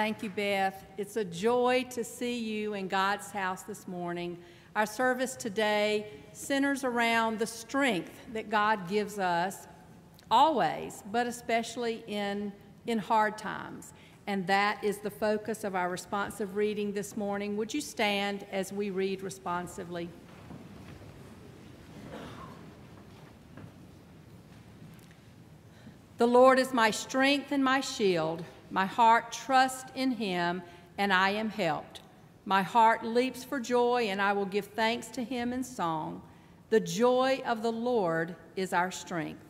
Thank you, Beth. It's a joy to see you in God's house this morning. Our service today centers around the strength that God gives us always, but especially in, in hard times. And that is the focus of our responsive reading this morning. Would you stand as we read responsively? The Lord is my strength and my shield. My heart trusts in him, and I am helped. My heart leaps for joy, and I will give thanks to him in song. The joy of the Lord is our strength.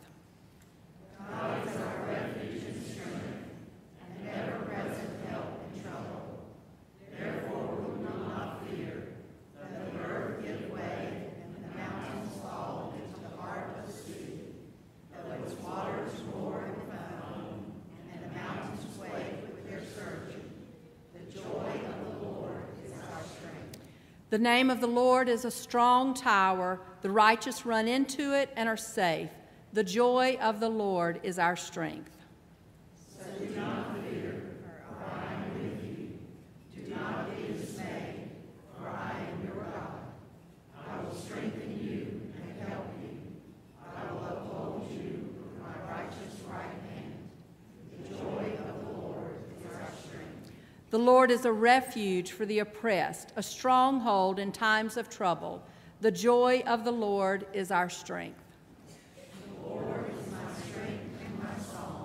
The name of the Lord is a strong tower. The righteous run into it and are safe. The joy of the Lord is our strength. So do not fear, for I am with you. Do not be dismayed, for I am your God. I will strengthen you and help you. I will uphold you with my righteous right hand. The joy of the Lord is our strength. The Lord is a refuge for the oppressed, a stronghold in times of trouble. The joy of the Lord is our strength. The Lord is my strength and my song.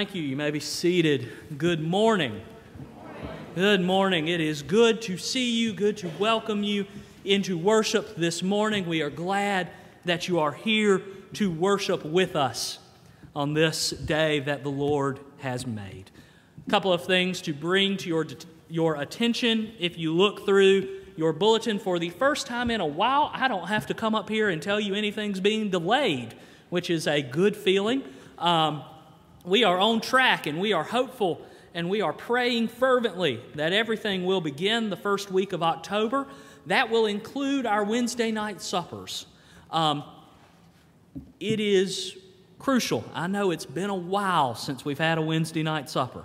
Thank you. You may be seated. Good morning. Good morning. It is good to see you, good to welcome you into worship this morning. We are glad that you are here to worship with us on this day that the Lord has made. A couple of things to bring to your, your attention. If you look through your bulletin for the first time in a while, I don't have to come up here and tell you anything's being delayed, which is a good feeling. Um, we are on track and we are hopeful and we are praying fervently that everything will begin the first week of October. That will include our Wednesday night suppers. Um, it is crucial. I know it's been a while since we've had a Wednesday night supper.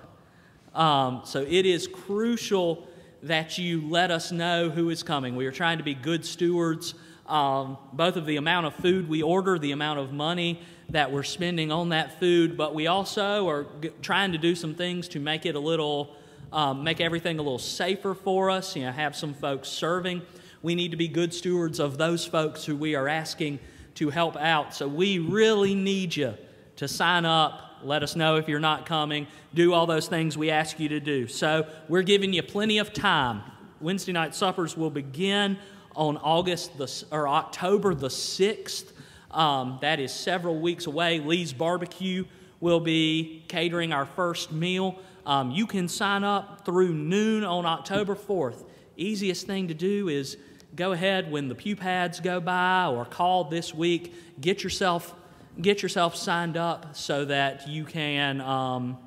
Um, so it is crucial that you let us know who is coming. We are trying to be good stewards, um, both of the amount of food we order, the amount of money that we're spending on that food, but we also are trying to do some things to make it a little, um, make everything a little safer for us. You know, have some folks serving. we need to be good stewards of those folks who we are asking to help out. So we really need you to sign up. Let us know if you're not coming. Do all those things we ask you to do. So we're giving you plenty of time. Wednesday night suppers will begin on August the, or October the 6th. Um, that is several weeks away. Lee's Barbecue will be catering our first meal. Um, you can sign up through noon on October 4th. Easiest thing to do is go ahead when the pew pads go by or call this week. Get yourself get yourself signed up so that you can um,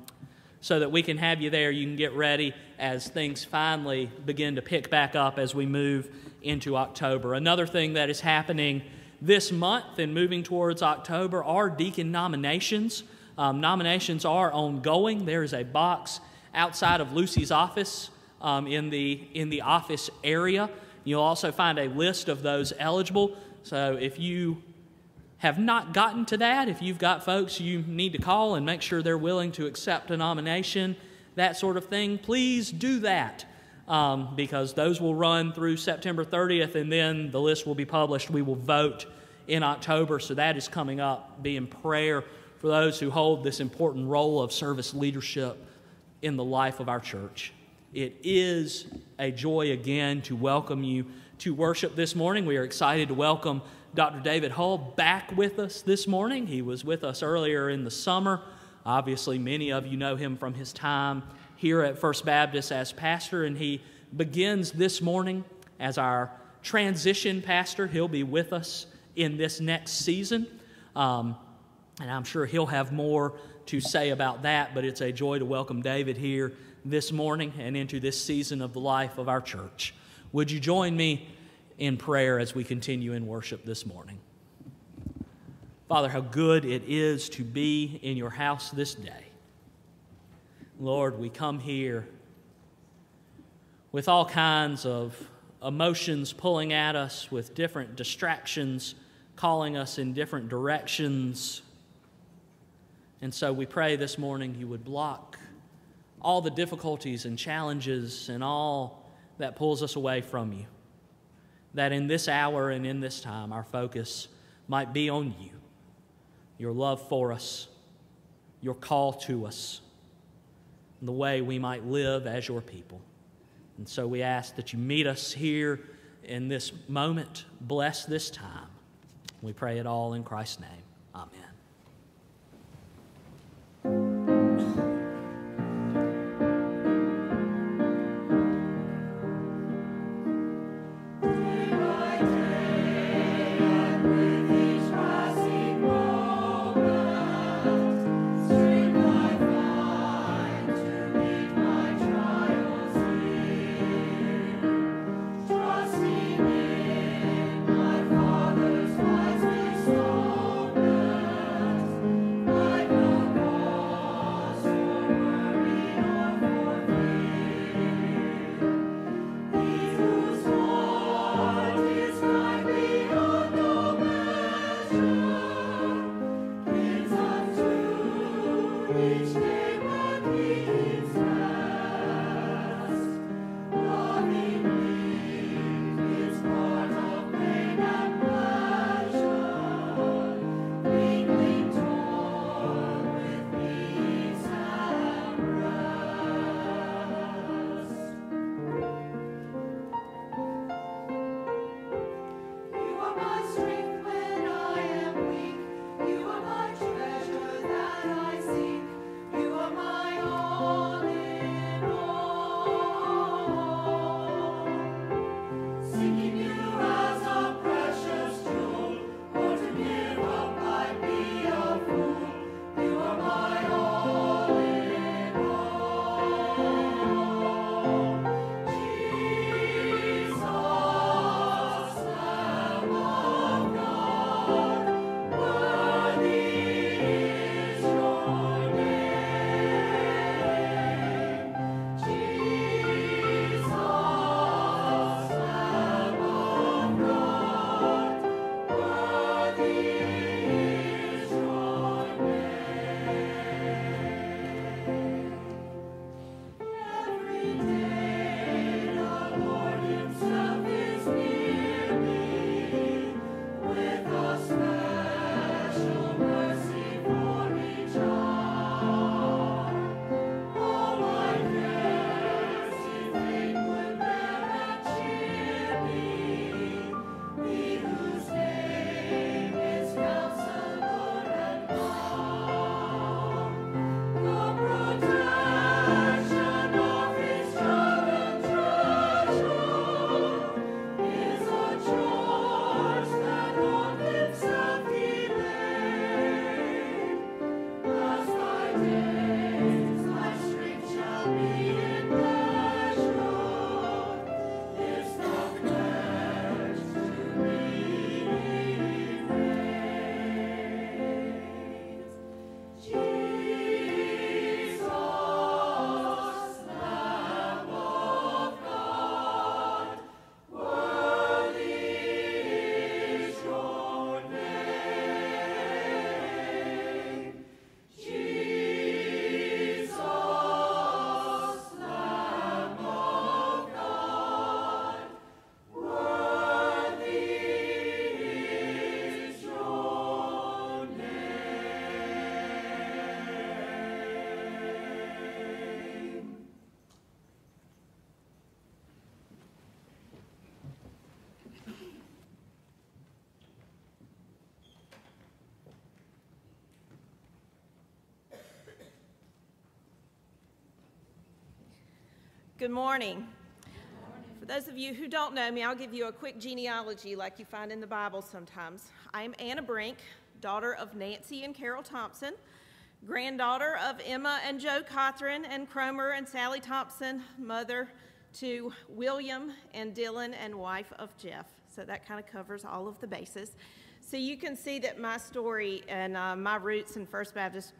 so that we can have you there. You can get ready as things finally begin to pick back up as we move into October. Another thing that is happening this month and moving towards October are deacon nominations. Um, nominations are ongoing. There is a box outside of Lucy's office um, in, the, in the office area. You'll also find a list of those eligible. So if you have not gotten to that, if you've got folks you need to call and make sure they're willing to accept a nomination, that sort of thing, please do that um, because those will run through September 30th and then the list will be published. We will vote in October, so that is coming up. Be in prayer for those who hold this important role of service leadership in the life of our church. It is a joy again to welcome you to worship this morning. We are excited to welcome Dr. David Hull back with us this morning. He was with us earlier in the summer. Obviously, many of you know him from his time here at First Baptist as pastor, and he begins this morning as our transition pastor. He'll be with us in this next season, um, and I'm sure he'll have more to say about that, but it's a joy to welcome David here this morning and into this season of the life of our church. Would you join me in prayer as we continue in worship this morning? Father, how good it is to be in your house this day. Lord, we come here with all kinds of emotions pulling at us, with different distractions calling us in different directions. And so we pray this morning you would block all the difficulties and challenges and all that pulls us away from you. That in this hour and in this time, our focus might be on you, your love for us, your call to us the way we might live as your people. And so we ask that you meet us here in this moment. Bless this time. We pray it all in Christ's name. Good morning. For those of you who don't know me, I'll give you a quick genealogy like you find in the Bible sometimes. I am Anna Brink, daughter of Nancy and Carol Thompson, granddaughter of Emma and Joe Cothran and Cromer and Sally Thompson, mother to William and Dylan and wife of Jeff. So that kind of covers all of the bases. So you can see that my story and uh, my roots in First Baptist,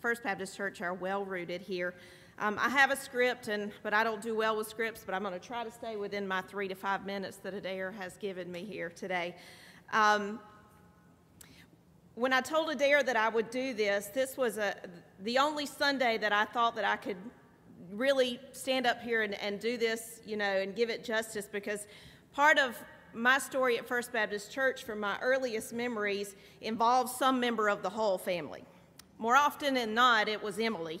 First Baptist Church are well rooted here. Um, I have a script, and but I don't do well with scripts. But I'm going to try to stay within my three to five minutes that Adair has given me here today. Um, when I told Adair that I would do this, this was a, the only Sunday that I thought that I could really stand up here and, and do this, you know, and give it justice because part of my story at First Baptist Church from my earliest memories involves some member of the Hull family. More often than not, it was Emily.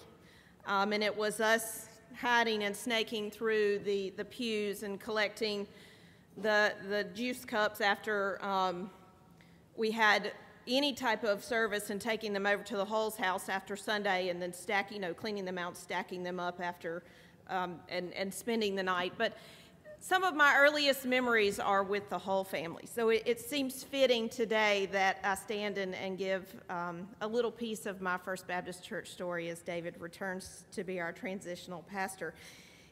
Um, and it was us hiding and snaking through the, the pews and collecting the, the juice cups after um, we had any type of service and taking them over to the Hulls house after Sunday and then stacking, you know, cleaning them out, stacking them up after um, and, and spending the night. But some of my earliest memories are with the Hull family. So it, it seems fitting today that I stand and, and give um, a little piece of my First Baptist Church story as David returns to be our transitional pastor.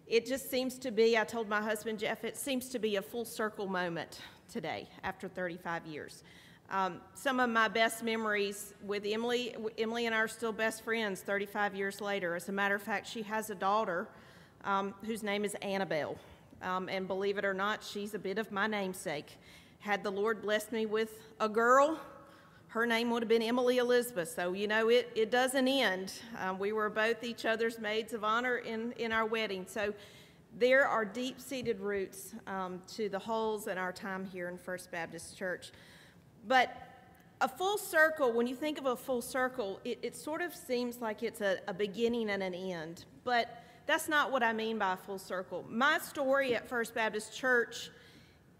It just seems to be, I told my husband Jeff, it seems to be a full circle moment today after 35 years. Um, some of my best memories with Emily, Emily and I are still best friends 35 years later. As a matter of fact, she has a daughter um, whose name is Annabelle. Um, and believe it or not, she's a bit of my namesake. Had the Lord blessed me with a girl, her name would have been Emily Elizabeth. So, you know, it, it doesn't end. Um, we were both each other's maids of honor in, in our wedding. So, there are deep seated roots um, to the Hulls in our time here in First Baptist Church. But a full circle, when you think of a full circle, it, it sort of seems like it's a, a beginning and an end. But that's not what I mean by full circle. My story at First Baptist Church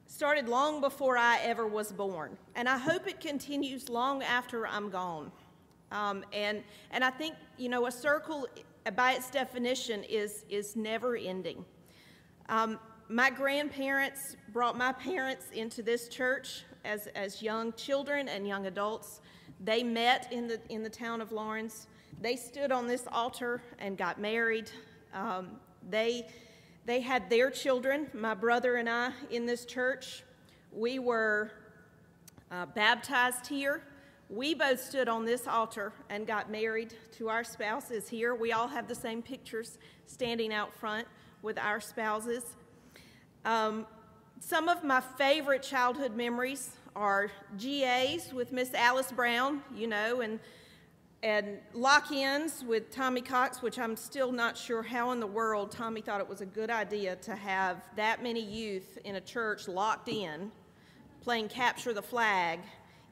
started long before I ever was born, and I hope it continues long after I'm gone. Um, and and I think you know a circle, by its definition, is is never ending. Um, my grandparents brought my parents into this church as as young children and young adults. They met in the in the town of Laurens. They stood on this altar and got married. Um, they, they had their children, my brother and I, in this church. We were uh, baptized here. We both stood on this altar and got married to our spouses here. We all have the same pictures standing out front with our spouses. Um, some of my favorite childhood memories are GAs with Miss Alice Brown, you know, and and lock-ins with Tommy Cox, which I'm still not sure how in the world Tommy thought it was a good idea to have that many youth in a church locked in, playing capture the flag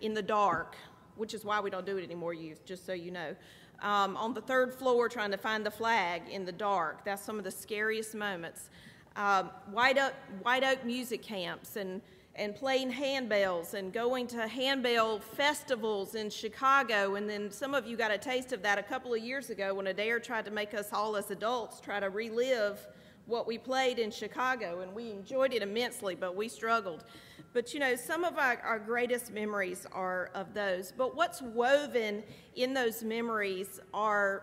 in the dark, which is why we don't do it anymore, youth, just so you know. Um, on the third floor trying to find the flag in the dark. That's some of the scariest moments. Um, White, Oak, White Oak music camps and and playing handbells and going to handbell festivals in Chicago. And then some of you got a taste of that a couple of years ago when Adair tried to make us all as adults try to relive what we played in Chicago. And we enjoyed it immensely, but we struggled. But you know, some of our, our greatest memories are of those. But what's woven in those memories are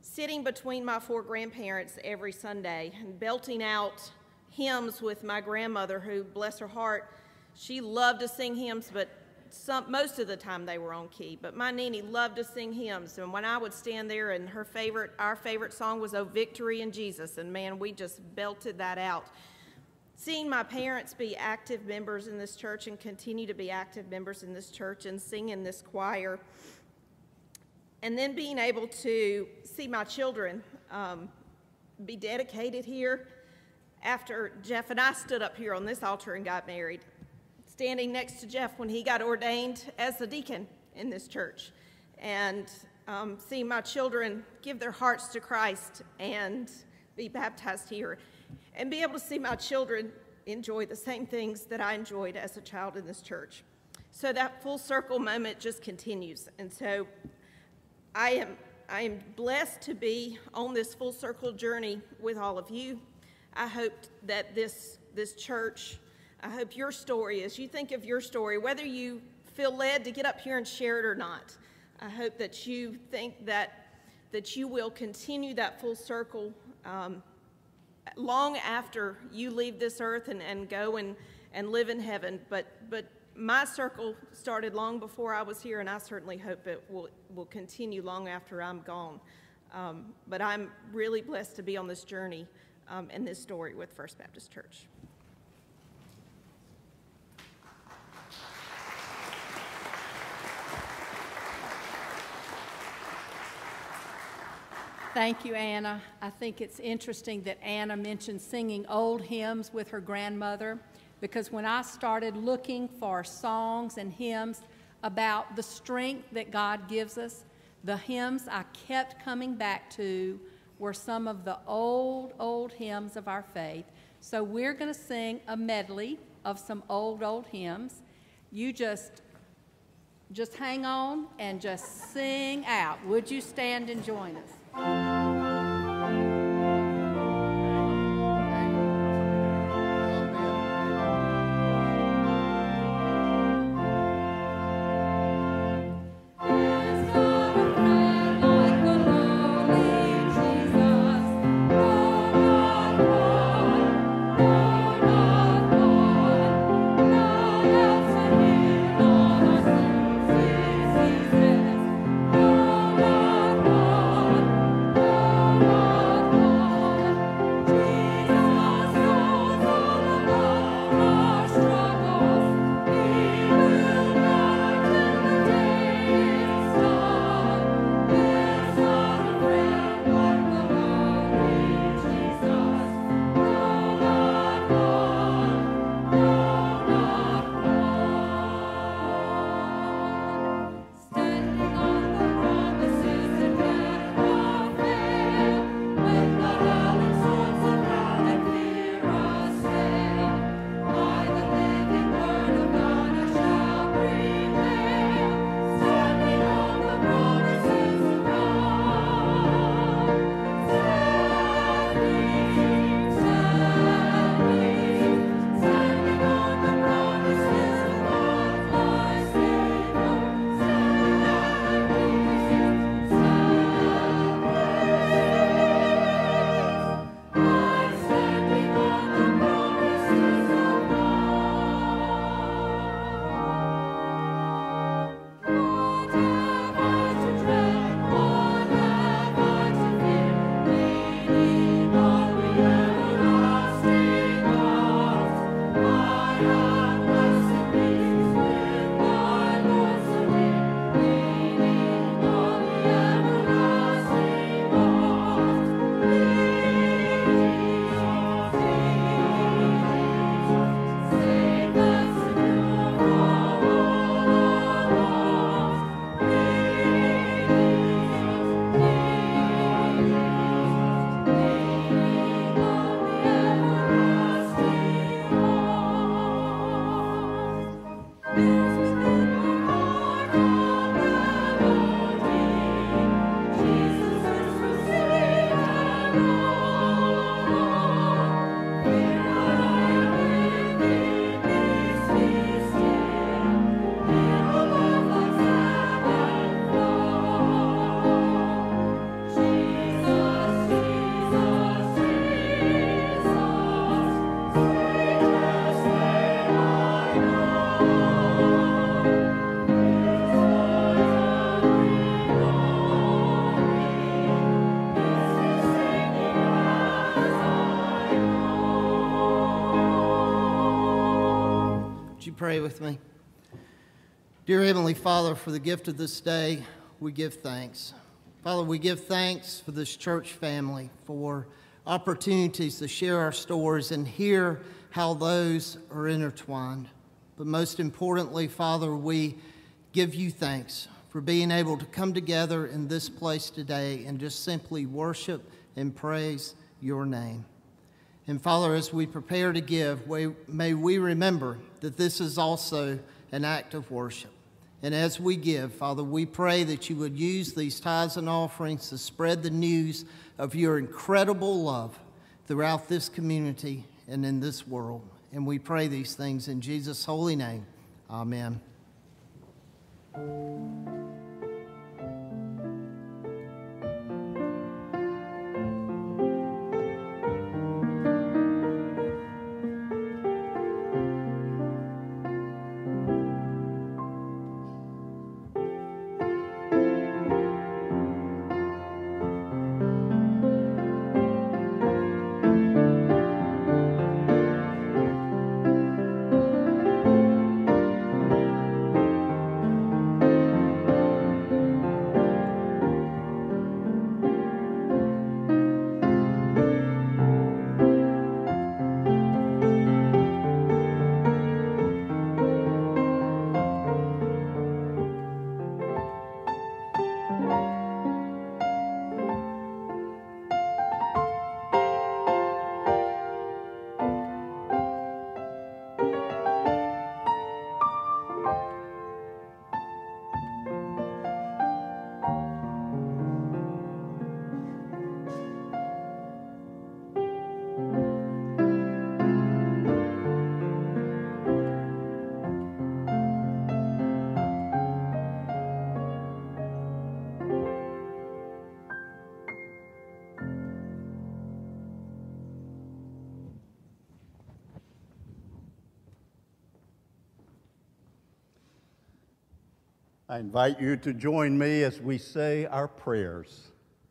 sitting between my four grandparents every Sunday and belting out hymns with my grandmother, who, bless her heart, she loved to sing hymns, but some, most of the time they were on key. But my Nini loved to sing hymns, and when I would stand there, and her favorite, our favorite song was "Oh Victory in Jesus," and man, we just belted that out. Seeing my parents be active members in this church and continue to be active members in this church and sing in this choir, and then being able to see my children um, be dedicated here after Jeff and I stood up here on this altar and got married, standing next to Jeff when he got ordained as a deacon in this church, and um, seeing my children give their hearts to Christ and be baptized here, and be able to see my children enjoy the same things that I enjoyed as a child in this church. So that full circle moment just continues. And so I am, I am blessed to be on this full circle journey with all of you. I hope that this, this church, I hope your story, as you think of your story, whether you feel led to get up here and share it or not, I hope that you think that, that you will continue that full circle um, long after you leave this earth and, and go and, and live in heaven. But, but my circle started long before I was here, and I certainly hope it will, will continue long after I'm gone. Um, but I'm really blessed to be on this journey um, and this story with First Baptist Church. Thank you, Anna. I think it's interesting that Anna mentioned singing old hymns with her grandmother because when I started looking for songs and hymns about the strength that God gives us, the hymns I kept coming back to were some of the old, old hymns of our faith. So we're going to sing a medley of some old, old hymns. You just just hang on and just sing out. Would you stand and join us? Pray with me? Dear Heavenly Father, for the gift of this day, we give thanks. Father, we give thanks for this church family, for opportunities to share our stories and hear how those are intertwined. But most importantly, Father, we give you thanks for being able to come together in this place today and just simply worship and praise your name. And Father, as we prepare to give, may we remember that this is also an act of worship. And as we give, Father, we pray that you would use these tithes and offerings to spread the news of your incredible love throughout this community and in this world. And we pray these things in Jesus' holy name. Amen. I invite you to join me as we say our prayers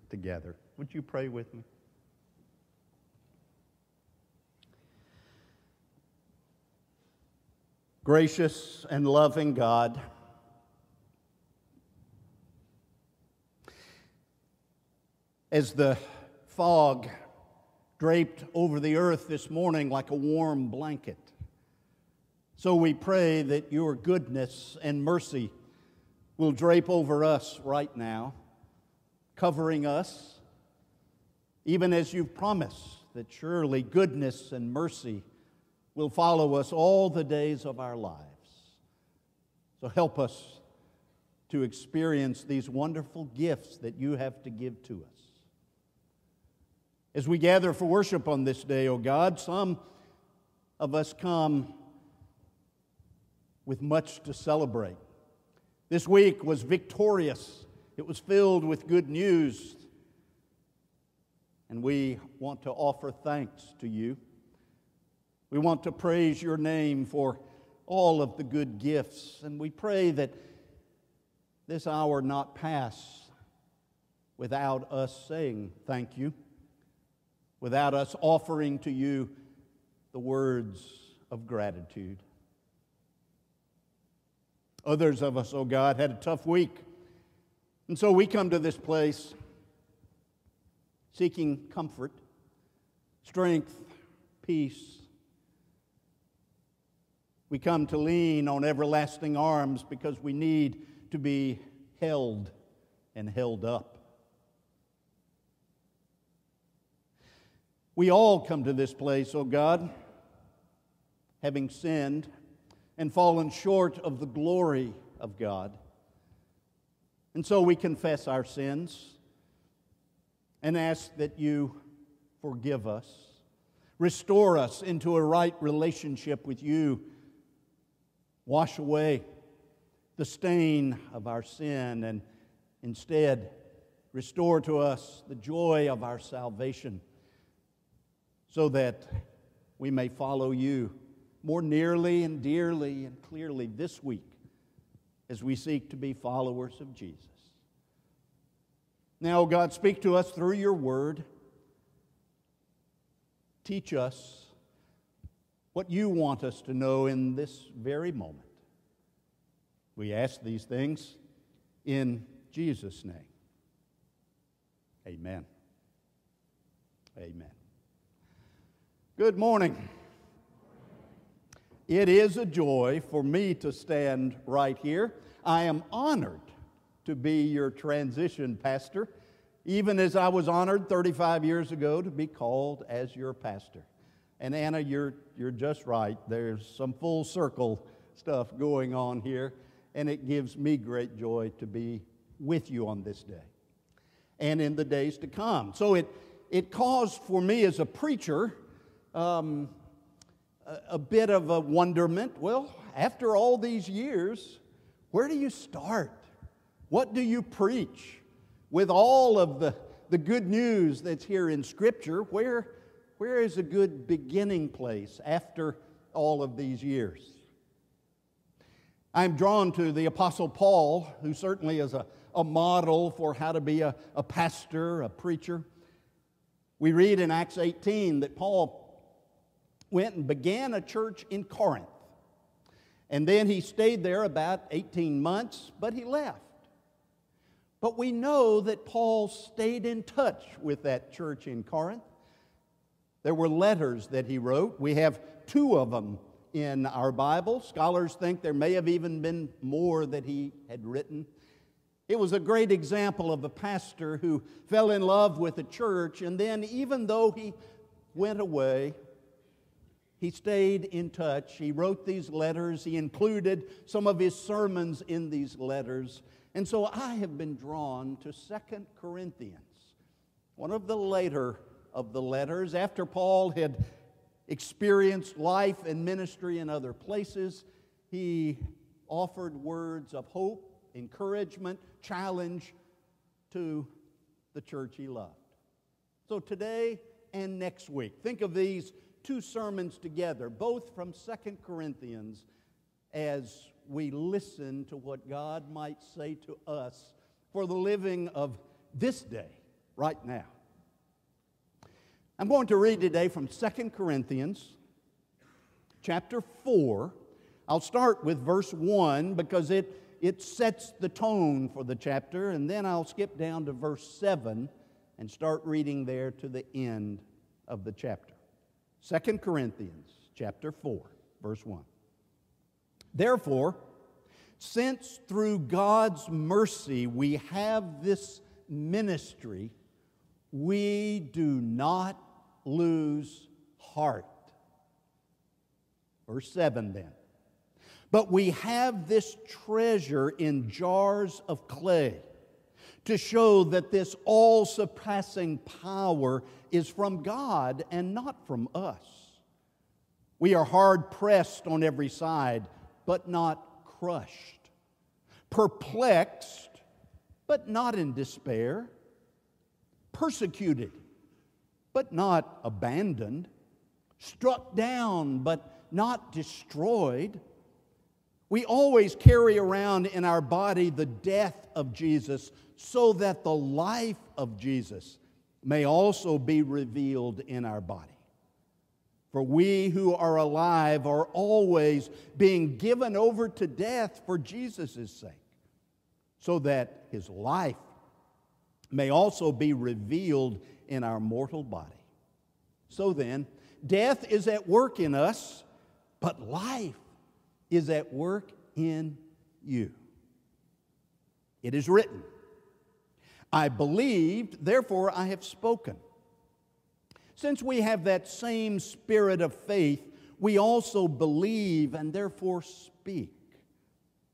together. Would you pray with me? Gracious and loving God, as the fog draped over the earth this morning like a warm blanket, so we pray that your goodness and mercy will drape over us right now, covering us, even as you've promised that surely goodness and mercy will follow us all the days of our lives. So help us to experience these wonderful gifts that you have to give to us. As we gather for worship on this day, O oh God, some of us come with much to celebrate. This week was victorious, it was filled with good news. And we want to offer thanks to you. We want to praise your name for all of the good gifts. And we pray that this hour not pass without us saying thank you, without us offering to you the words of gratitude. Others of us, oh God, had a tough week. And so we come to this place seeking comfort, strength, peace. We come to lean on everlasting arms because we need to be held and held up. We all come to this place, oh God, having sinned and fallen short of the glory of God. And so we confess our sins and ask that you forgive us, restore us into a right relationship with you, wash away the stain of our sin, and instead restore to us the joy of our salvation so that we may follow you more nearly and dearly and clearly this week as we seek to be followers of Jesus. Now, God, speak to us through your word. Teach us what you want us to know in this very moment. We ask these things in Jesus' name. Amen. Amen. Good morning. It is a joy for me to stand right here. I am honored to be your transition pastor, even as I was honored 35 years ago to be called as your pastor. And Anna, you're, you're just right. There's some full circle stuff going on here, and it gives me great joy to be with you on this day and in the days to come. So it, it caused for me as a preacher um, a, bit of a wonderment. Well, after all these years, where do you start? What do you preach? With all of the, the good news that's here in Scripture, where, where is a good beginning place after all of these years? I'm drawn to the Apostle Paul, who certainly is a, a model for how to be a, a pastor, a preacher. We read in Acts 18 that Paul went and began a church in Corinth. And then he stayed there about 18 months, but he left. But we know that Paul stayed in touch with that church in Corinth. There were letters that he wrote. We have two of them in our Bible. Scholars think there may have even been more that he had written. It was a great example of a pastor who fell in love with a church, and then, even though he went away, he stayed in touch. He wrote these letters. He included some of his sermons in these letters. And so I have been drawn to Second Corinthians, one of the later of the letters. After Paul had experienced life and ministry in other places, he offered words of hope, encouragement, challenge to the church he loved. So today and next week, think of these two sermons together, both from Second Corinthians, as we listen to what God might say to us for the living of this day, right now. I'm going to read today from Second Corinthians chapter 4. I'll start with verse 1 because it, it sets the tone for the chapter, and then I'll skip down to verse 7 and start reading there to the end of the chapter. 2 Corinthians chapter 4, verse 1. Therefore, since through God's mercy we have this ministry, we do not lose heart. Verse 7 then. But we have this treasure in jars of clay to show that this all surpassing power is from God and not from us. We are hard pressed on every side, but not crushed, perplexed, but not in despair, persecuted, but not abandoned, struck down, but not destroyed. We always carry around in our body the death of Jesus so that the life of Jesus may also be revealed in our body. For we who are alive are always being given over to death for Jesus' sake, so that his life may also be revealed in our mortal body. So then, death is at work in us, but life is at work in you. It is written, I believed, therefore I have spoken. Since we have that same spirit of faith, we also believe and therefore speak.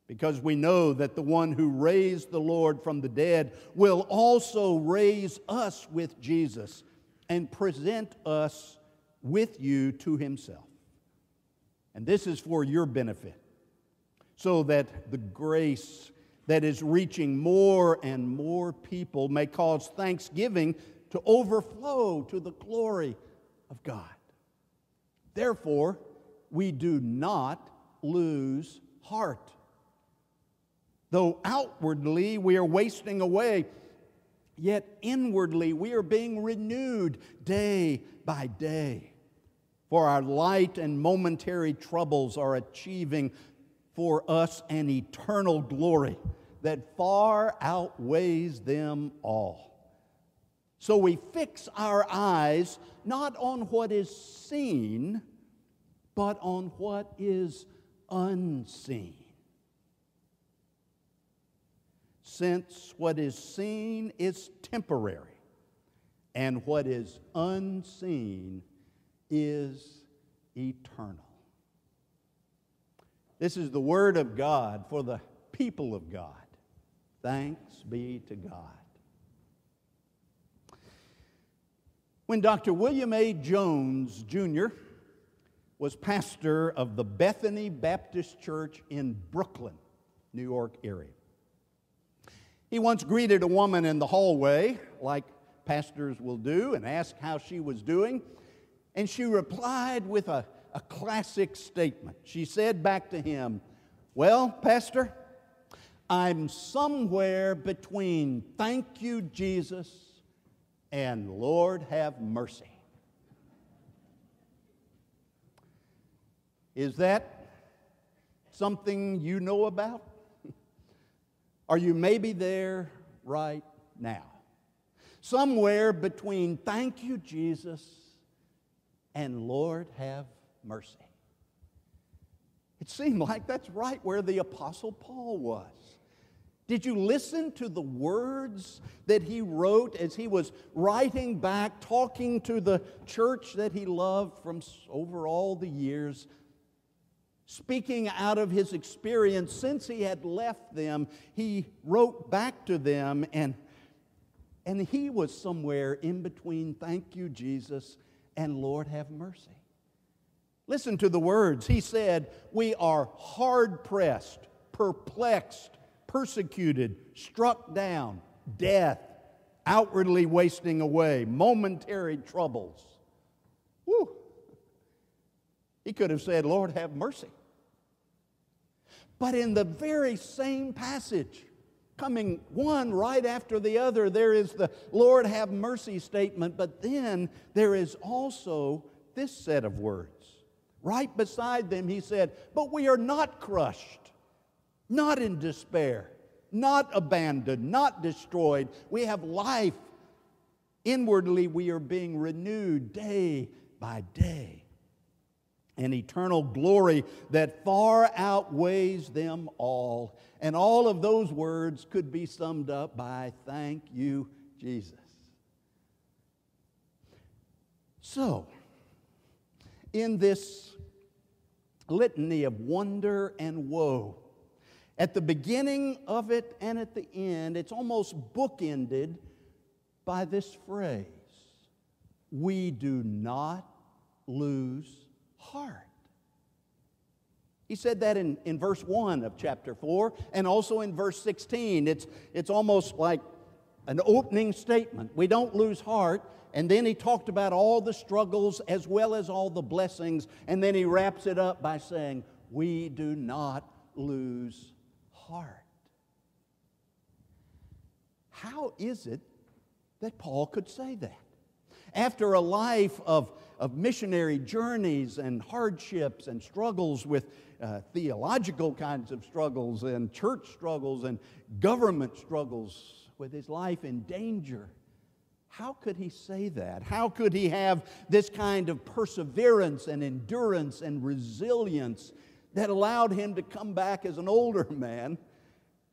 Because we know that the one who raised the Lord from the dead will also raise us with Jesus and present us with you to himself. And this is for your benefit, so that the grace that is reaching more and more people may cause thanksgiving to overflow to the glory of God. Therefore, we do not lose heart. Though outwardly we are wasting away, yet inwardly we are being renewed day by day. For our light and momentary troubles are achieving for us an eternal glory that far outweighs them all. So we fix our eyes not on what is seen, but on what is unseen. Since what is seen is temporary, and what is unseen is eternal. This is the Word of God for the people of God. Thanks be to God. When Dr. William A. Jones, Jr., was pastor of the Bethany Baptist Church in Brooklyn, New York area. He once greeted a woman in the hallway, like pastors will do, and asked how she was doing. And she replied with a, a classic statement. She said back to him, Well, Pastor, I'm somewhere between thank you, Jesus, and Lord have mercy. Is that something you know about? Are you maybe there right now? Somewhere between thank you, Jesus, and Lord have mercy. It seemed like that's right where the Apostle Paul was. Did you listen to the words that he wrote as he was writing back, talking to the church that he loved from over all the years? Speaking out of his experience since he had left them, he wrote back to them, and, and he was somewhere in between, thank you, Jesus, and Lord have mercy. Listen to the words. He said, We are hard pressed, perplexed, persecuted, struck down, death, outwardly wasting away, momentary troubles. Woo! He could have said, Lord, have mercy. But in the very same passage, coming one right after the other, there is the Lord have mercy statement, but then there is also this set of words. Right beside them, he said, But we are not crushed not in despair, not abandoned, not destroyed. We have life. Inwardly, we are being renewed day by day. An eternal glory that far outweighs them all. And all of those words could be summed up by thank you, Jesus. So, in this litany of wonder and woe, at the beginning of it and at the end, it's almost bookended by this phrase We do not lose heart. He said that in, in verse 1 of chapter 4 and also in verse 16. It's, it's almost like an opening statement. We don't lose heart. And then he talked about all the struggles as well as all the blessings. And then he wraps it up by saying, We do not lose heart. How is it that Paul could say that? After a life of, of missionary journeys and hardships and struggles with uh, theological kinds of struggles and church struggles and government struggles, with his life in danger, how could he say that? How could he have this kind of perseverance and endurance and resilience that allowed him to come back as an older man,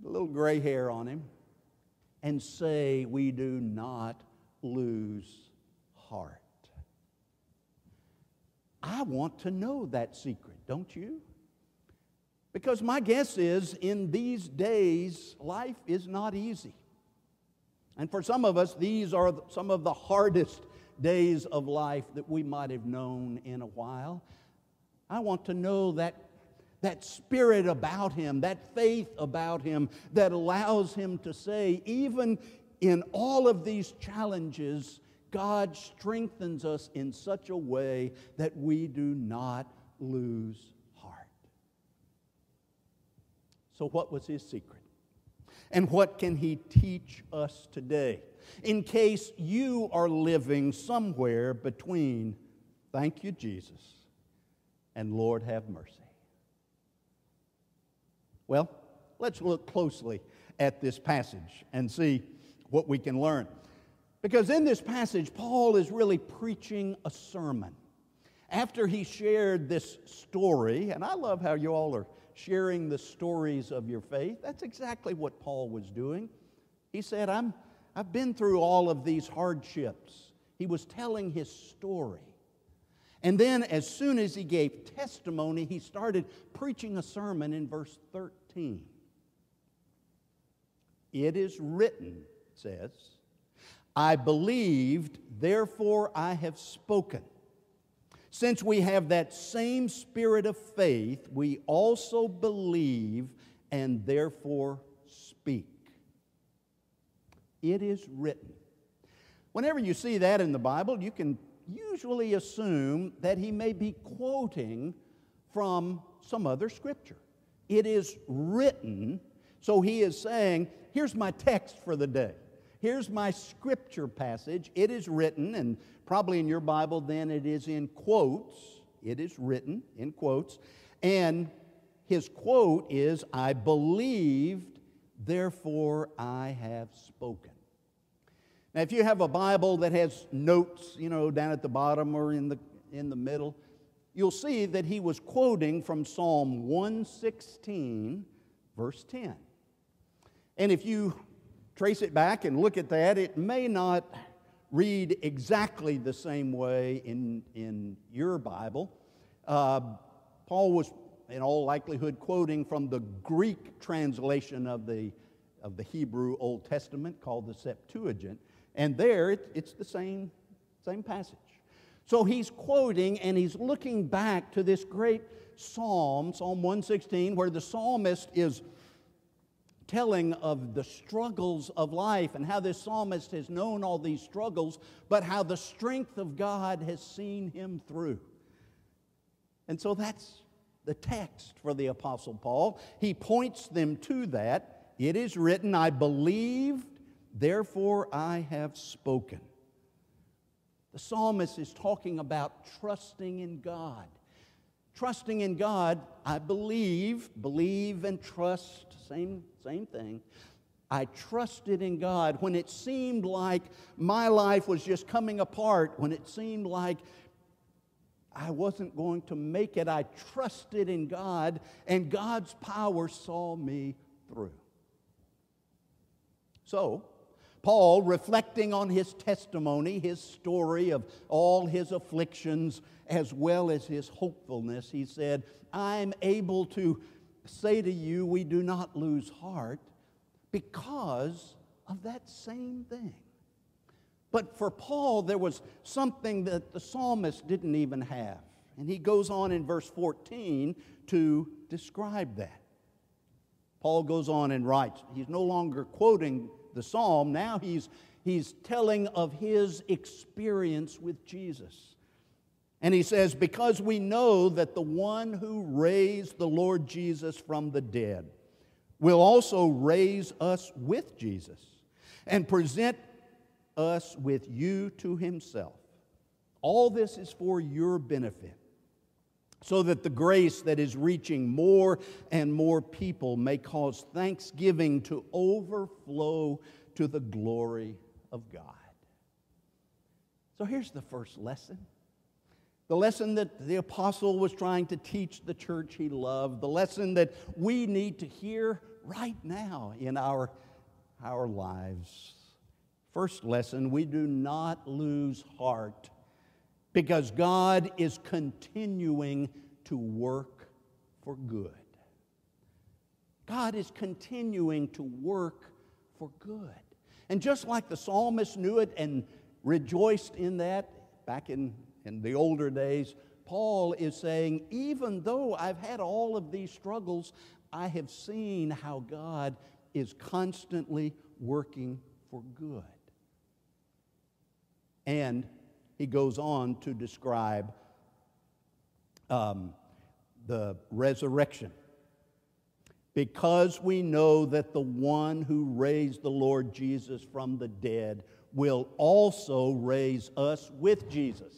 a little gray hair on him, and say, We do not lose heart. I want to know that secret, don't you? Because my guess is in these days, life is not easy. And for some of us, these are some of the hardest days of life that we might have known in a while. I want to know that that spirit about him, that faith about him that allows him to say, even in all of these challenges, God strengthens us in such a way that we do not lose heart. So, what was his secret? And what can he teach us today? In case you are living somewhere between, thank you, Jesus, and Lord have mercy. Well, let's look closely at this passage and see what we can learn. Because in this passage, Paul is really preaching a sermon. After he shared this story, and I love how you all are sharing the stories of your faith, that's exactly what Paul was doing. He said, I'm, I've been through all of these hardships. He was telling his story. And then, as soon as he gave testimony, he started preaching a sermon in verse 13. It is written, says, I believed, therefore I have spoken. Since we have that same spirit of faith, we also believe and therefore speak. It is written. Whenever you see that in the Bible, you can usually assume that he may be quoting from some other scripture. It is written, so he is saying, Here's my text for the day. Here's my scripture passage. It is written, and probably in your Bible, then it is in quotes. It is written in quotes. And his quote is, I believed, therefore I have spoken. Now, if you have a Bible that has notes, you know, down at the bottom or in the, in the middle, you'll see that he was quoting from Psalm 116, verse 10. And if you trace it back and look at that, it may not read exactly the same way in, in your Bible. Uh, Paul was, in all likelihood, quoting from the Greek translation of the, of the Hebrew Old Testament called the Septuagint. And there it, it's the same, same passage. So he's quoting and he's looking back to this great psalm, Psalm 116, where the psalmist is telling of the struggles of life and how this psalmist has known all these struggles, but how the strength of God has seen him through. And so that's the text for the Apostle Paul. He points them to that. It is written, I believed, therefore I have spoken. The psalmist is talking about trusting in God. Trusting in God, I believe, believe and trust, same, same thing. I trusted in God when it seemed like my life was just coming apart, when it seemed like I wasn't going to make it. I trusted in God, and God's power saw me through. So, Paul, reflecting on his testimony, his story of all his afflictions, as well as his hopefulness, he said, I'm able to say to you, we do not lose heart because of that same thing. But for Paul, there was something that the psalmist didn't even have. And he goes on in verse 14 to describe that. Paul goes on and writes, he's no longer quoting the psalm, now he's, he's telling of his experience with Jesus. And he says, Because we know that the one who raised the Lord Jesus from the dead will also raise us with Jesus and present us with you to himself. All this is for your benefit, so that the grace that is reaching more and more people may cause thanksgiving to overflow to the glory of God. So here's the first lesson. The lesson that the apostle was trying to teach the church he loved, the lesson that we need to hear right now in our, our lives. First lesson we do not lose heart because God is continuing to work for good. God is continuing to work for good. And just like the psalmist knew it and rejoiced in that back in in the older days, Paul is saying, even though I've had all of these struggles, I have seen how God is constantly working for good. And he goes on to describe um, the resurrection. Because we know that the one who raised the Lord Jesus from the dead will also raise us with Jesus.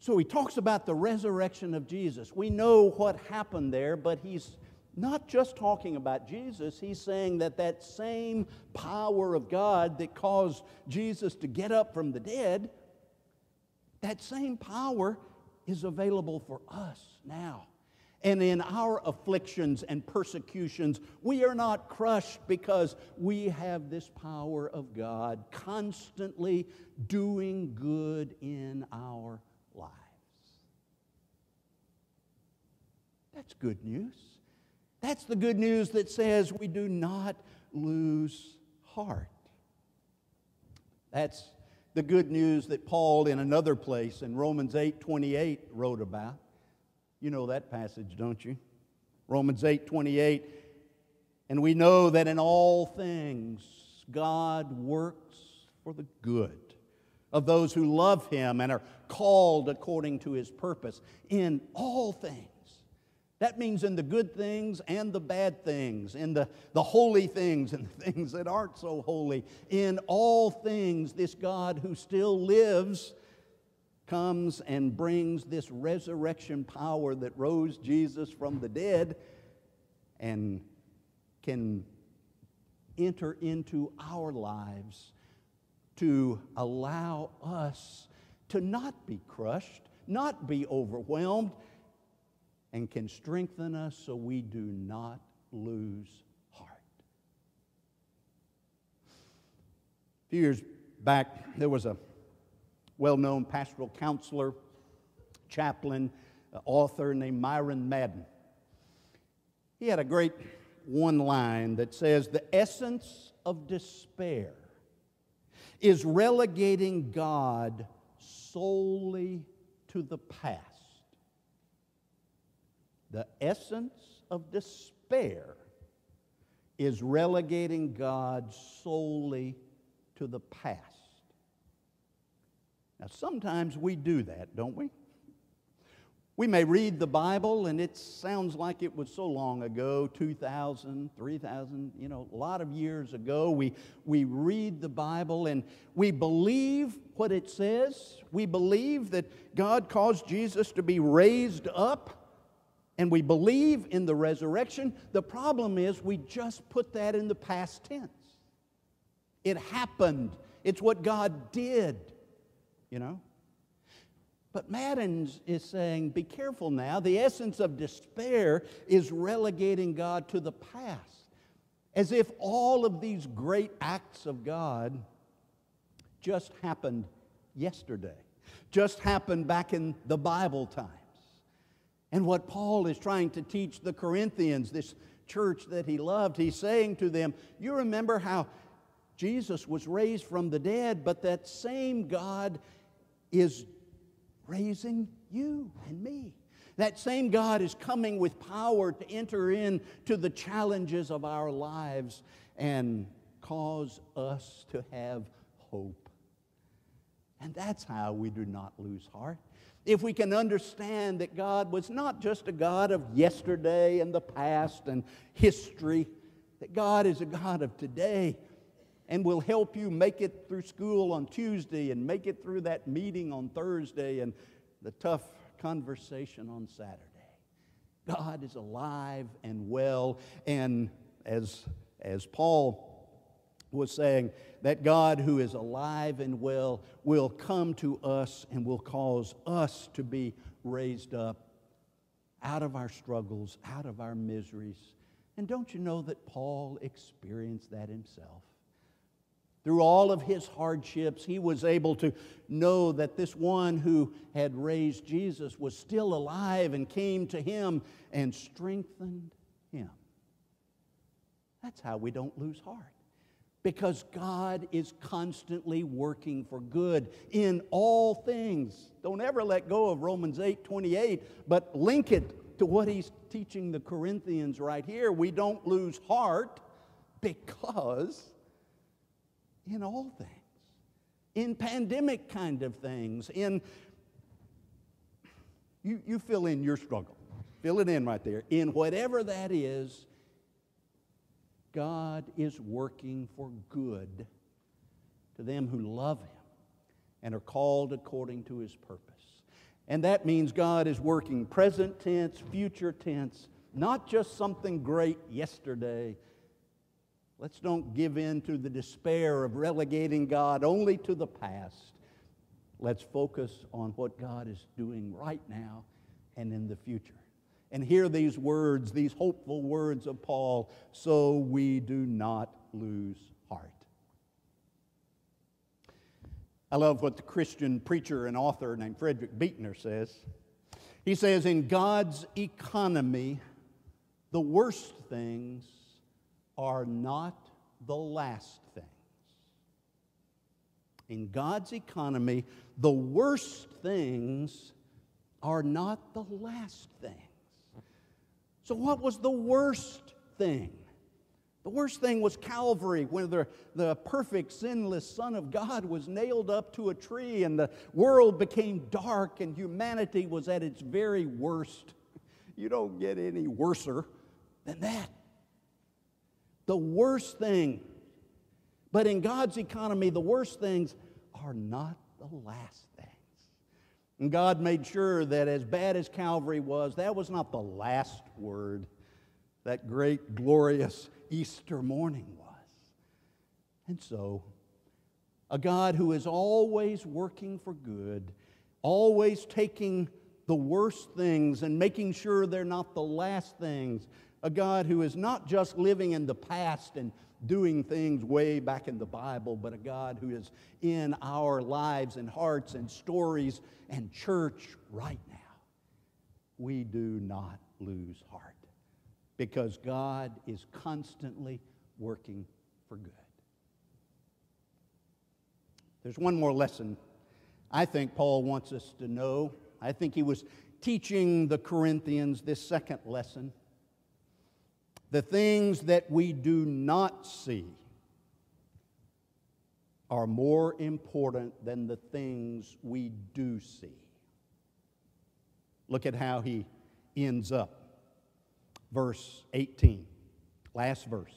So he talks about the resurrection of Jesus. We know what happened there, but he's not just talking about Jesus. He's saying that that same power of God that caused Jesus to get up from the dead, that same power is available for us now. And in our afflictions and persecutions, we are not crushed because we have this power of God constantly doing good in our lives. That's good news. That's the good news that says we do not lose heart. That's the good news that Paul in another place in Romans 8 28 wrote about. You know that passage, don't you? Romans 8 28. And we know that in all things God works for the good of those who love him and are called according to his purpose. In all things. That means in the good things and the bad things, in the, the holy things and the things that aren't so holy. In all things, this God who still lives comes and brings this resurrection power that rose Jesus from the dead and can enter into our lives to allow us to not be crushed, not be overwhelmed and can strengthen us so we do not lose heart. A few years back, there was a well known pastoral counselor, chaplain, uh, author named Myron Madden. He had a great one line that says, The essence of despair is relegating God solely to the past. The essence of despair is relegating God solely to the past. Now, sometimes we do that, don't we? We may read the Bible and it sounds like it was so long ago 2,000, 3,000, you know, a lot of years ago. We, we read the Bible and we believe what it says. We believe that God caused Jesus to be raised up and we believe in the resurrection. The problem is we just put that in the past tense. It happened, it's what God did, you know. But Madden is saying, be careful now. The essence of despair is relegating God to the past, as if all of these great acts of God just happened yesterday, just happened back in the Bible time. And what Paul is trying to teach the Corinthians, this church that he loved, he's saying to them, You remember how Jesus was raised from the dead, but that same God is raising you and me. That same God is coming with power to enter into the challenges of our lives and cause us to have hope. And that's how we do not lose heart if we can understand that God was not just a God of yesterday and the past and history, that God is a God of today and will help you make it through school on Tuesday and make it through that meeting on Thursday and the tough conversation on Saturday. God is alive and well, and as, as Paul was saying that God, who is alive and well, will come to us and will cause us to be raised up out of our struggles, out of our miseries. And don't you know that Paul experienced that himself? Through all of his hardships, he was able to know that this one who had raised Jesus was still alive and came to him and strengthened him. That's how we don't lose heart because God is constantly working for good in all things. Don't ever let go of Romans 8 28, but link it to what he's teaching the Corinthians right here. We don't lose heart because in all things, in pandemic kind of things, in you, you fill in your struggle. Fill it in right there. In whatever that is, God is working for good to them who love Him and are called according to His purpose. And that means God is working present tense, future tense, not just something great yesterday. Let's don't give in to the despair of relegating God only to the past. Let's focus on what God is doing right now and in the future and hear these words, these hopeful words of Paul, so we do not lose heart. I love what the Christian preacher and author named Frederick Buechner says. He says, In God's economy, the worst things are not the last things. in God's economy, the worst things are not the last things. So, what was the worst thing? The worst thing was Calvary, when the, the perfect, sinless Son of God was nailed up to a tree and the world became dark and humanity was at its very worst. You don't get any worser than that. The worst thing. But in God's economy, the worst things are not the last. And God made sure that as bad as Calvary was, that was not the last word that great, glorious Easter morning was. And so, a God who is always working for good, always taking the worst things and making sure they're not the last things, a God who is not just living in the past and doing things way back in the Bible, but a God who is in our lives and hearts and stories and church right now. We do not lose heart because God is constantly working for good. There's one more lesson I think Paul wants us to know. I think he was teaching the Corinthians this second lesson. The things that we do not see are more important than the things we do see. Look at how he ends up verse 18. Last verse.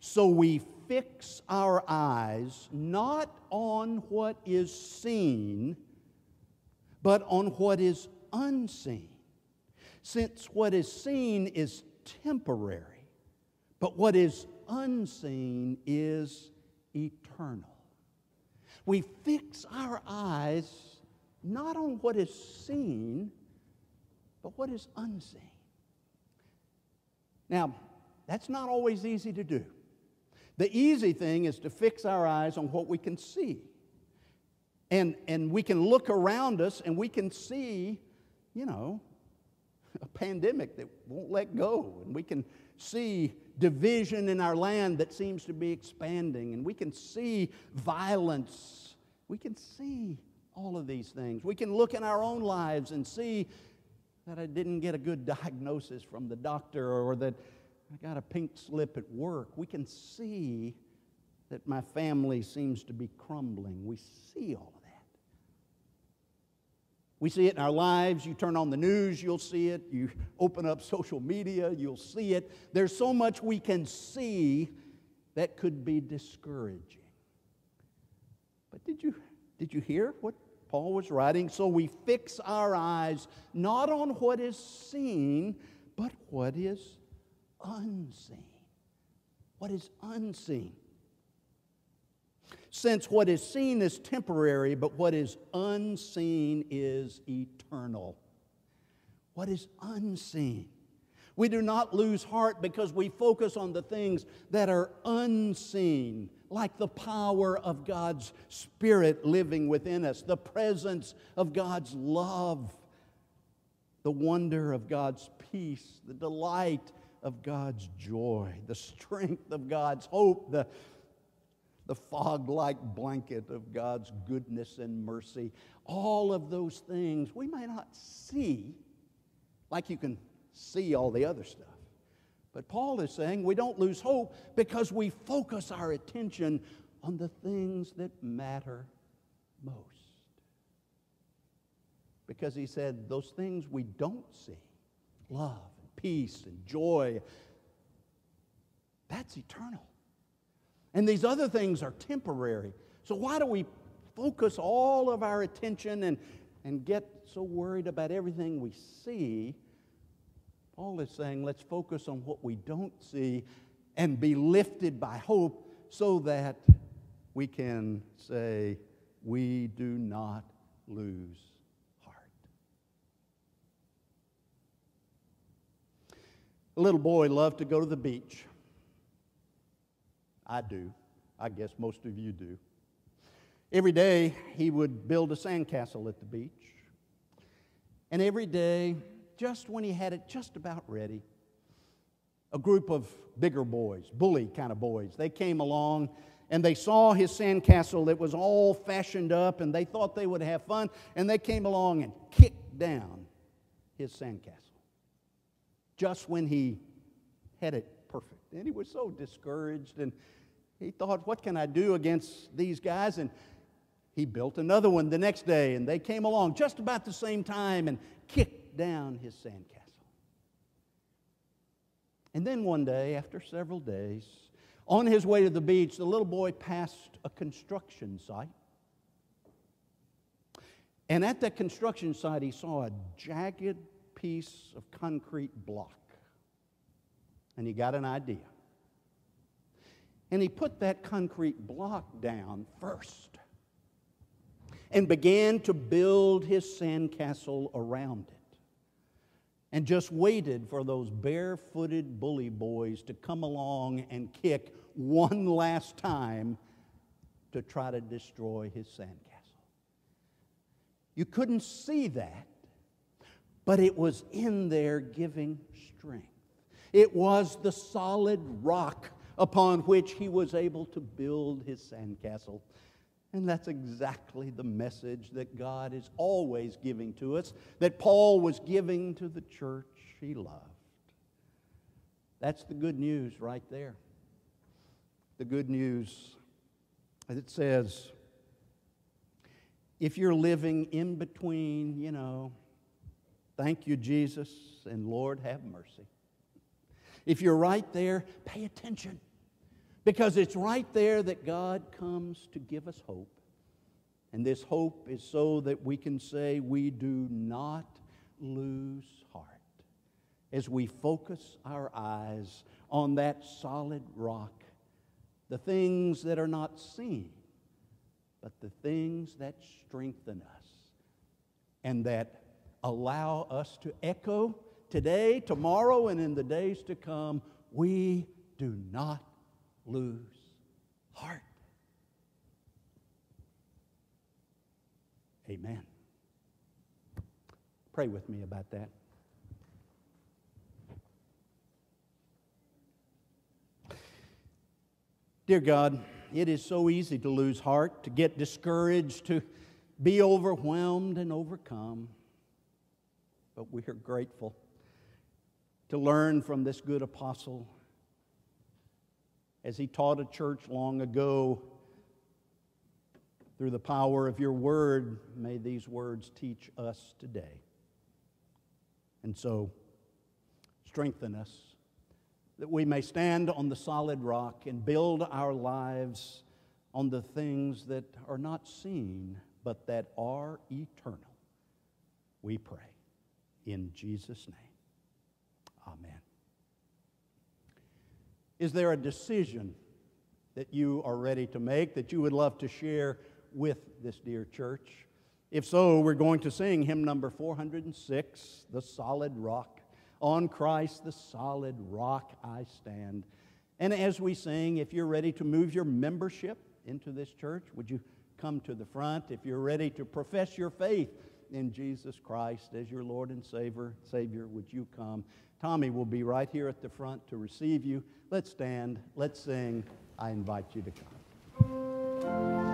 So we fix our eyes not on what is seen, but on what is unseen. Since what is seen is temporary, but what is unseen is eternal. We fix our eyes not on what is seen, but what is unseen. Now, that's not always easy to do. The easy thing is to fix our eyes on what we can see. And, and we can look around us and we can see, you know, a pandemic that won't let go. And we can see division in our land that seems to be expanding. And we can see violence. We can see all of these things. We can look in our own lives and see that I didn't get a good diagnosis from the doctor or that I got a pink slip at work. We can see that my family seems to be crumbling. We see all. We see it in our lives. You turn on the news, you'll see it. You open up social media, you'll see it. There's so much we can see that could be discouraging. But did you, did you hear what Paul was writing, so we fix our eyes not on what is seen, but what is unseen. What is unseen? Since what is seen is temporary, but what is unseen is eternal. What is unseen? We do not lose heart because we focus on the things that are unseen like the power of God's Spirit living within us, the presence of God's love, the wonder of God's peace, the delight of God's joy, the strength of God's hope, the, the fog like blanket of God's goodness and mercy. All of those things we may not see like you can see all the other stuff. But Paul is saying we don't lose hope because we focus our attention on the things that matter most. Because he said those things we don't see love, and peace, and joy that's eternal. And these other things are temporary. So why do we focus all of our attention and, and get so worried about everything we see Paul is saying, let's focus on what we don't see and be lifted by hope so that we can say, we do not lose heart. A little boy loved to go to the beach. I do. I guess most of you do. Every day he would build a sandcastle at the beach. And every day just when he had it just about ready, a group of bigger boys, bully kind of boys, they came along and they saw his sandcastle that was all fashioned up, and they thought they would have fun, and they came along and kicked down his sandcastle just when he had it perfect. And he was so discouraged, and he thought, What can I do against these guys? And he built another one the next day, and they came along just about the same time and kicked down his sandcastle. And then one day, after several days, on his way to the beach, the little boy passed a construction site. And at that construction site, he saw a jagged piece of concrete block. And he got an idea. And he put that concrete block down first and began to build his sandcastle around it and just waited for those barefooted bully boys to come along and kick one last time to try to destroy his sandcastle. You couldn't see that, but it was in there giving strength. It was the solid rock upon which he was able to build his sandcastle. And that's exactly the message that God is always giving to us, that Paul was giving to the church he loved. That's the good news right there. The good news it says, if you're living in between, you know, thank you, Jesus, and Lord, have mercy. If you're right there, pay attention. Because it's right there that God comes to give us hope. And this hope is so that we can say we do not lose heart as we focus our eyes on that solid rock, the things that are not seen, but the things that strengthen us and that allow us to echo today, tomorrow, and in the days to come. We do not lose heart. Amen. Pray with me about that. Dear God, it is so easy to lose heart, to get discouraged, to be overwhelmed and overcome. But we are grateful to learn from this good apostle as he taught a church long ago. Through the power of your word, may these words teach us today. And so, strengthen us that we may stand on the solid rock and build our lives on the things that are not seen, but that are eternal. We pray. In Jesus' name, amen. Is there a decision that you are ready to make that you would love to share with this dear church? If so, we're going to sing hymn number 406, The Solid Rock. On Christ, the solid rock I stand. And as we sing, if you're ready to move your membership into this church, would you come to the front? If you're ready to profess your faith in Jesus Christ as your Lord and Savior, Savior, would you come? Tommy will be right here at the front to receive you. Let's stand, let's sing. I invite you to come.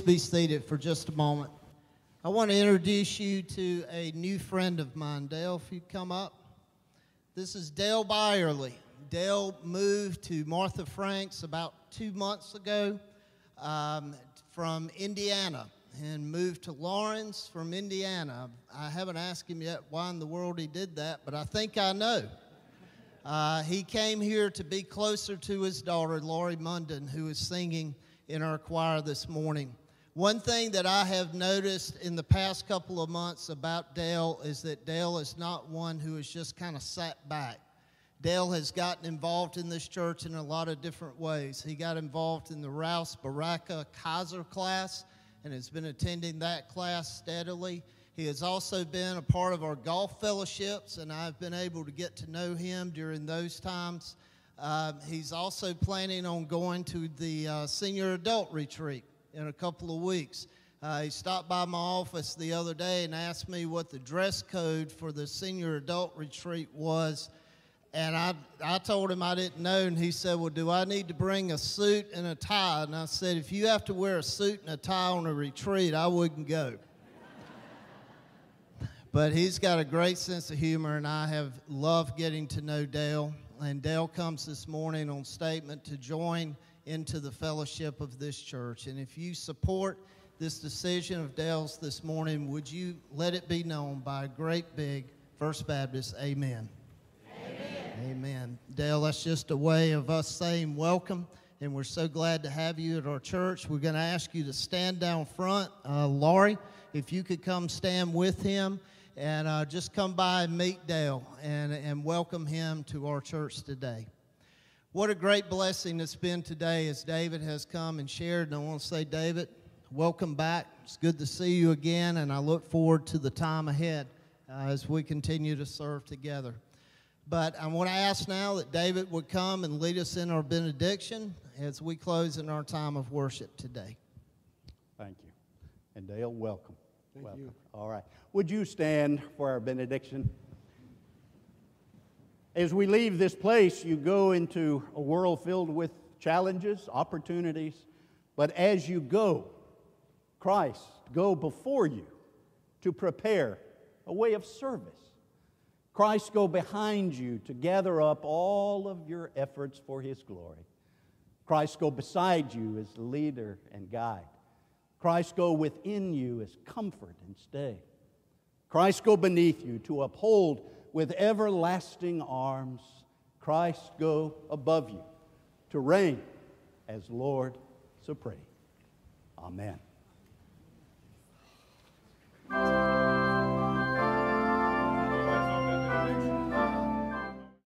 Please be seated for just a moment. I want to introduce you to a new friend of mine. Dale, if you'd come up. This is Dale Byerly. Dale moved to Martha Franks about two months ago um, from Indiana and moved to Laurens from Indiana. I haven't asked him yet why in the world he did that, but I think I know. Uh, he came here to be closer to his daughter, Laurie Munden, who is singing in our choir this morning. One thing that I have noticed in the past couple of months about Dale is that Dale is not one who has just kind of sat back. Dale has gotten involved in this church in a lot of different ways. He got involved in the Rouse Baraka Kaiser class and has been attending that class steadily. He has also been a part of our golf fellowships, and I've been able to get to know him during those times. Uh, he's also planning on going to the uh, senior adult retreat in a couple of weeks. Uh, he stopped by my office the other day and asked me what the dress code for the senior adult retreat was. And I, I told him I didn't know, and he said, Well, do I need to bring a suit and a tie? And I said, If you have to wear a suit and a tie on a retreat, I wouldn't go. but he's got a great sense of humor, and I have loved getting to know Dale. And Dale comes this morning on statement to join into the fellowship of this church. And if you support this decision of Dale's this morning, would you let it be known by a great big First Baptist Amen? Amen. Amen. Dale, that's just a way of us saying welcome. And we're so glad to have you at our church. We're going to ask you to stand down front. Uh, Laurie, if you could come stand with him and uh, just come by and meet Dale and, and welcome him to our church today. What a great blessing it's been today as David has come and shared. And I want to say, David, welcome back. It's good to see you again, and I look forward to the time ahead uh, as we continue to serve together. But I want to ask now that David would come and lead us in our benediction as we close in our time of worship today. Thank you. And Dale, welcome. Thank welcome. you. All right. Would you stand for our benediction? As we leave this place, you go into a world filled with challenges, opportunities, but as you go, Christ go before you to prepare a way of service. Christ go behind you to gather up all of your efforts for his glory. Christ go beside you as leader and guide. Christ go within you as comfort and stay. Christ go beneath you to uphold with everlasting arms. Christ go above you to reign as Lord supreme. Amen.